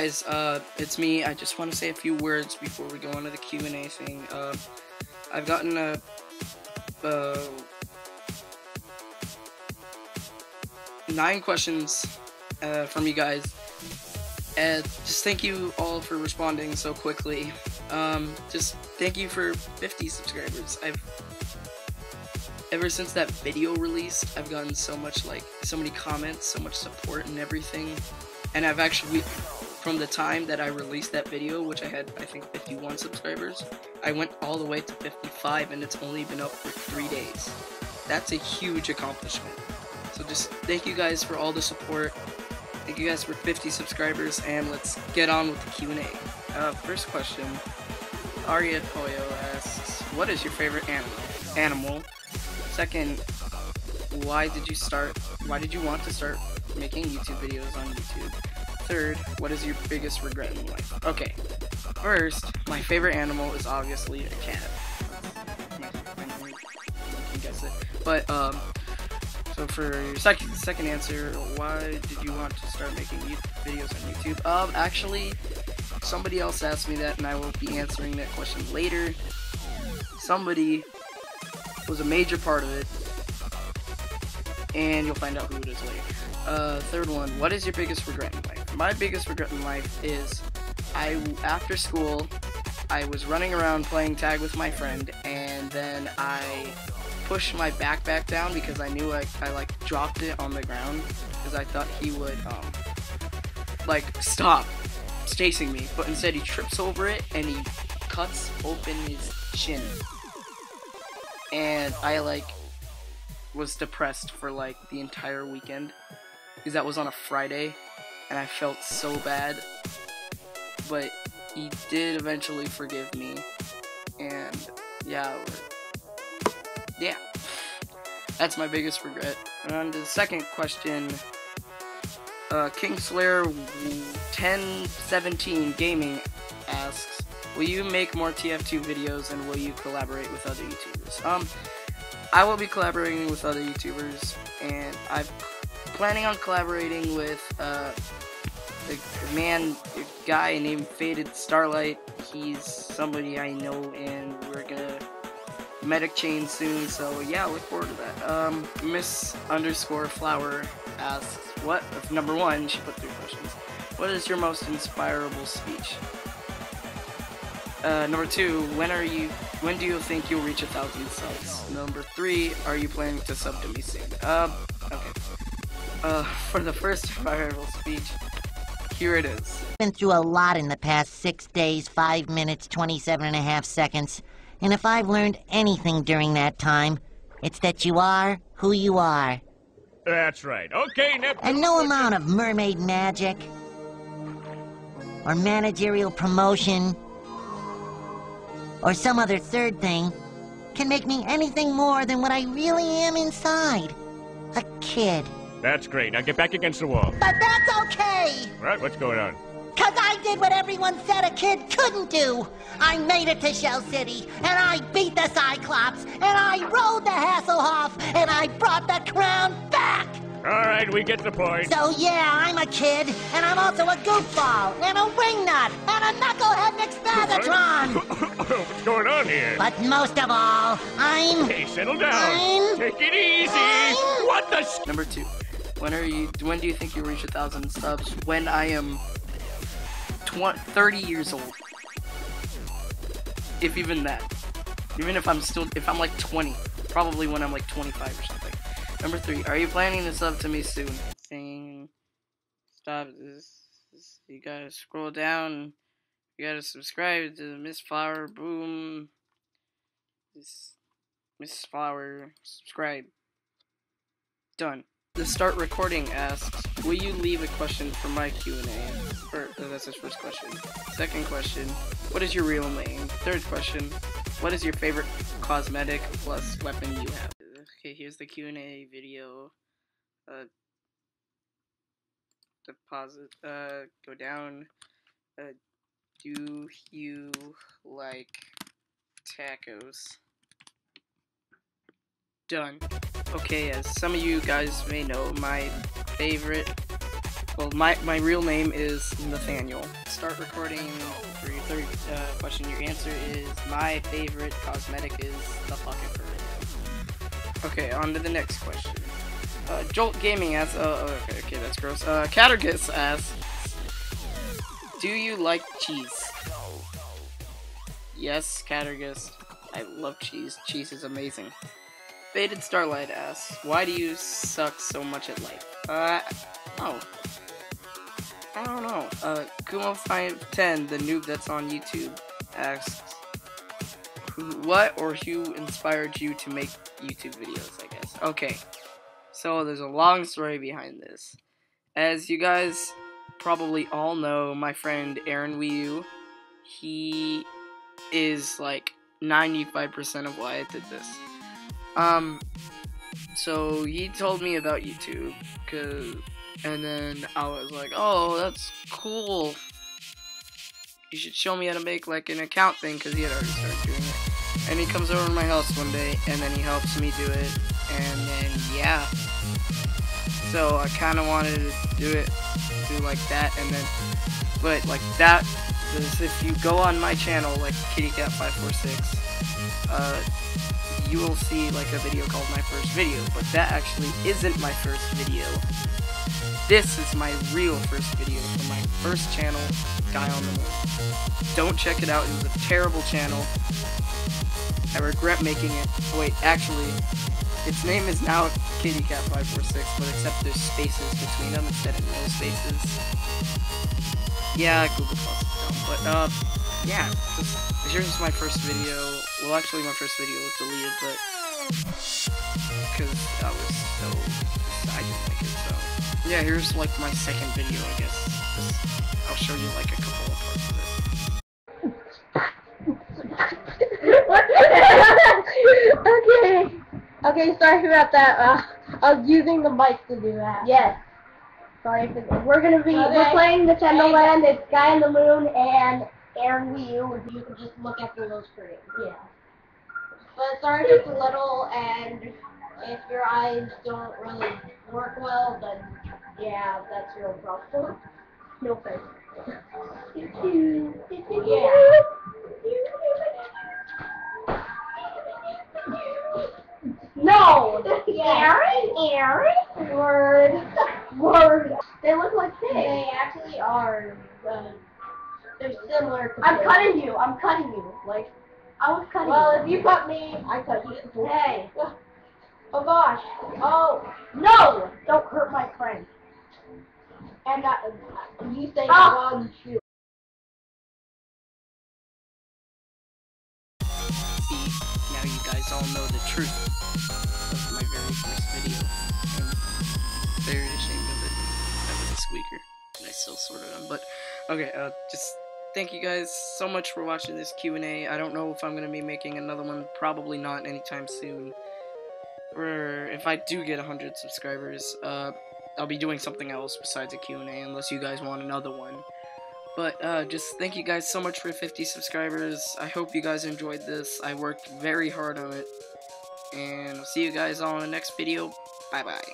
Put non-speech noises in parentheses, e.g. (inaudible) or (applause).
guys, uh, it's me. I just want to say a few words before we go into the Q&A thing. Uh, I've gotten a, uh, nine questions uh, from you guys, and just thank you all for responding so quickly. Um, just thank you for 50 subscribers. I've ever since that video released, I've gotten so much like so many comments, so much support and everything. And I've actually from the time that I released that video, which I had I think 51 subscribers, I went all the way to 55 and it's only been up for 3 days. That's a huge accomplishment. So just thank you guys for all the support. Thank you guys for 50 subscribers and let's get on with the Q&A. Uh, first question, Arya Poyo asks, what is your favorite animal? Animal. Second, why did you start, why did you want to start making YouTube videos on YouTube? Third, what is your biggest regret in life? Okay, first, my favorite animal is obviously a cat. Guess it. But, um, so for your second, second answer, why did you want to start making videos on YouTube? Um, actually, somebody else asked me that, and I will be answering that question later. Somebody was a major part of it, and you'll find out who it is later. Uh, third one, what is your biggest regret in life? My biggest regret in life is I, after school, I was running around playing tag with my friend, and then I pushed my backpack down because I knew I, I like dropped it on the ground because I thought he would, um, like, stop chasing me, but instead he trips over it and he cuts open his chin. And I, like, was depressed for, like, the entire weekend because that was on a Friday and I felt so bad. But he did eventually forgive me, and yeah, yeah, that's my biggest regret. And on to the second question, uh, Kingslayer 1017 Gaming asks, will you make more TF2 videos and will you collaborate with other YouTubers? Um, I will be collaborating with other YouTubers, and I'm planning on collaborating with uh, a man, guy named Faded Starlight. He's somebody I know, and we're gonna medic chain soon. So yeah, look forward to that. Um, Miss underscore Flower asks, "What? Number one, she put three questions. What is your most inspirable speech? Uh, number two, when are you? When do you think you'll reach a thousand subs? Number three, are you planning to sub to me soon? Uh, okay. Uh, (laughs) for the first inspirable speech, here it is. Been through a lot in the past six days, five minutes, 27 and a half seconds. And if I've learned anything during that time, it's that you are who you are. That's right. Okay, Neptune. And no amount of mermaid magic, or managerial promotion, or some other third thing can make me anything more than what I really am inside. A kid. That's great. Now get back against the wall. But that's okay! Right, what's going on? Cause I did what everyone said a kid couldn't do. I made it to Shell City, and I beat the Cyclops, and I rode the Hasselhoff, and I brought the crown back! All right, we get the point. So yeah, I'm a kid, and I'm also a goofball, and a wingnut, and a knucklehead McSpazatron! (laughs) what's going on here? but most of all, I'm... Hey, settle down. I'm- Take it easy. I'm- What the? s- Number two, when are you? When do you think you'll reach a thousand subs? When I am tw- 30 years old, if even that. Even if I'm still, if I'm like 20, probably when I'm like 25 or something. Number three, are you planning to sub to me soon? Thing. Stop this. You gotta scroll down. You gotta subscribe to Miss Flower. Boom. This Miss Flower. Subscribe. Done. The start recording asks, will you leave a question for my Q&A? Or, uh, that's his first question. Second question, what is your real name? Third question, what is your favorite cosmetic plus weapon you have? Here's the Q&A video. Uh, deposit, uh, go down. Uh, do you like tacos? Done. Okay, as some of you guys may know, my favorite well, my my real name is Nathaniel. Start recording for your third uh, question. Your answer is my favorite cosmetic is the fucking Viridian. Okay, on to the next question. Uh, Jolt Gaming asks, uh, oh, okay, okay, that's gross. Uh, Catergus asks, do you like cheese? Yes, Catergus. I love cheese. Cheese is amazing. Faded Starlight asks, why do you suck so much at life? Uh, oh. I don't know. Uh, Kumo510, the noob that's on YouTube, asks, who, what or who inspired you to make YouTube videos, I guess. Okay. So, there's a long story behind this. As you guys probably all know, my friend Aaron Wiu, he is like 95% of why I did this. Um, so he told me about YouTube, cause, and then I was like, oh, that's cool. You should show me how to make like an account thing, cause he had already started doing it. And he comes over to my house one day, and then he helps me do it, and then yeah. So I kind of wanted to do it, do like that, and then, but like that is if you go on my channel, like KittyCat546, uh, you will see like a video called my first video, but that actually isn't my first video. This is my real first video from my first channel, Guy on the Moon. Don't check it out, it was a terrible channel. I regret making it. Wait, actually, its name is now KittyCat546, but except there's spaces between them instead of no spaces. Yeah, Google Plus is dumb, but uh, yeah, just here's my first video. Well, actually, my first video was deleted, but because I was so I didn't like it. So yeah, here's like my second video, I guess. I'll show you like a couple of parts of it. Okay. Okay, sorry about that. Uh, I was using the mic to do that. Yes. Sorry for this. We're gonna be we're Okay. playing Nintendo Land. It's Guy on the Moon and Aaron Wii U. You can just look at those little. Yeah. But sorry, just a little, and if your eyes don't really work well, then yeah, that's your problem. No face. (laughs) yeah. (laughs) Aaron? Aaron? Word. Word. They look like pigs. They actually are. Uh, they're similar to I'm cutting you. I'm cutting you. Like, I was cutting well, you. Well, if you cut me, I cut you. Hey. Oh gosh. Oh. No! Don't hurt my friend. And uh, you say Ah. wrong too. See, now you guys all know the truth okay, uh, just thank you guys so much for watching this Q&A. I don't know if I'm gonna be making another one. Probably not anytime soon. Or if I do get 100 subscribers, uh, I'll be doing something else besides a Q&A, unless you guys want another one. But uh, just thank you guys so much for 50 subscribers. I hope you guys enjoyed this. I worked very hard on it. And I'll see you guys on the next video. Bye bye.